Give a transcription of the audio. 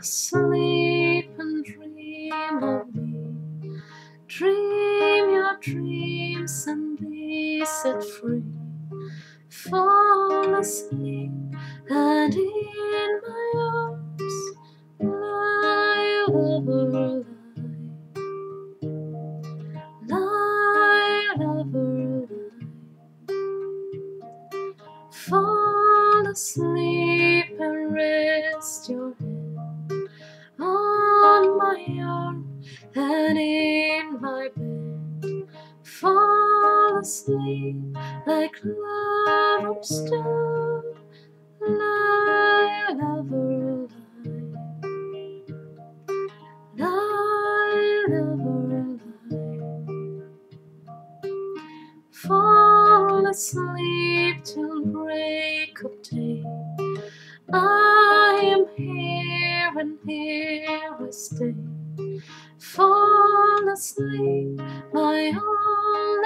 asleep and dream of me. Dream your dreams and be set free. Fall asleep and in my arms lie, lover, lie, lie, lover, lie. Fall asleep and rest your my. Fall asleep like lovers do. Lie, lover, lie. Lie, lover, lie. Fall asleep till break of day. I am here and here I stay. Fall asleep, my only